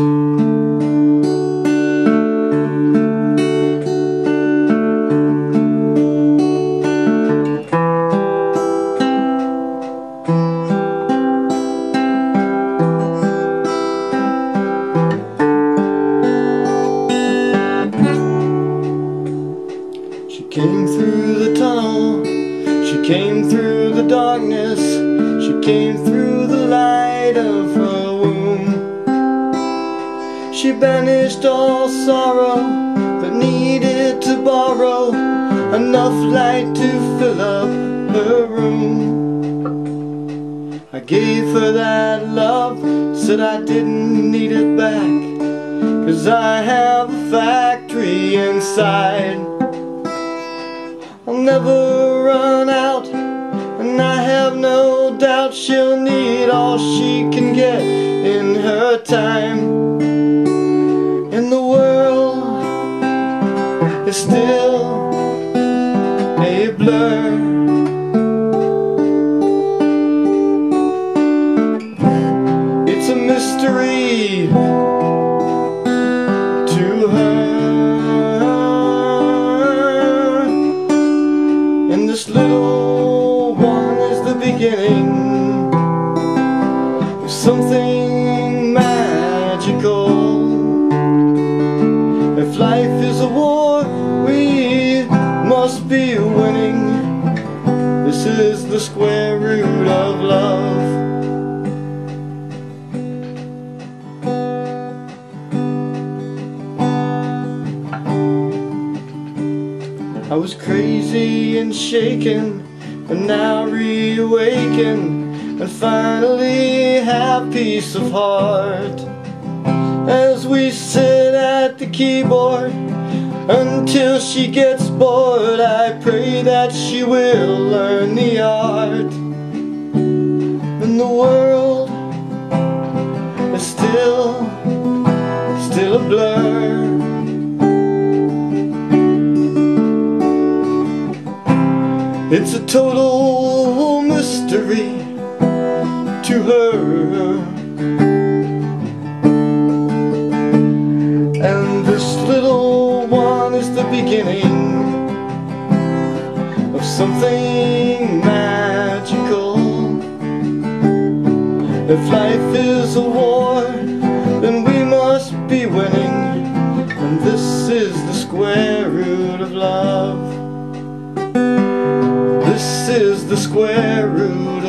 She came through the tunnel, she came through the darkness, she came through She banished all sorrow, but needed to borrow enough light to fill up her room. I gave her that love, said I didn't need it back, cause I have a factory inside. I'll never run out, and I have no doubt she'll need all she can get in her time. Is still a blur. It's a mystery to her. And this little one is the beginning of something be winning. This is the square root of love. I was crazy and shaken, and now reawaken, and finally have peace of heart. As we sit at the keyboard until she gets bored, I pray that she will learn the art. And the world is still, still a blur. It's a total mystery to her. Beginning of something magical. If life is a war, then we must be winning. And this is the square root of love. This is the square root.